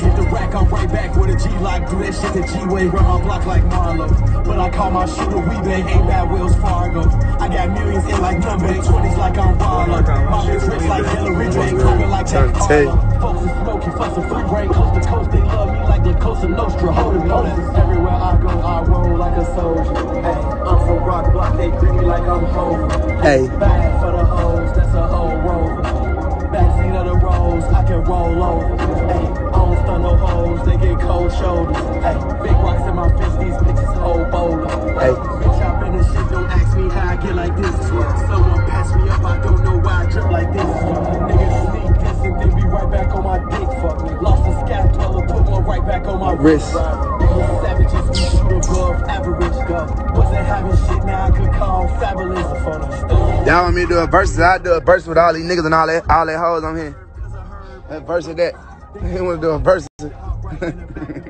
hit the rack, I'm right back with a G-lock. Do that shit the G-way, run my block like Marlo. But I call my shooter a Wee-Bey, ain't bad Wells Fargo. I got millions in like number 20s like I'm Barlow. My bitch rich like Hilary Bank, coming like Jack Harlow. Folks is smoking, fussing, free brain, coast to coast. They love me like La Cosa Nostra, holding notice. Everywhere I go, I roll like a soldier. Hey, I'm from Rock Block, they treat me like I'm home. Hey. Shoulders. Hey, big rocks in my fist, these bitches hold boulders. Hey. Bitch, I been in shit, don't ask me how I get like this. Someone pass me up, I don't know why I drip like this. Niggas sneak this and then be right back on my dick. Fuck me. Lost a scapula, put one right back on my Wrist. Niggas savages, we shoot above average. Go. Wasn't having shit, now I could call fabulous. Y'all want me to do a verse? I do a verse with all these niggas and all that all that hoes on here. That verse of that. He want to do a verse.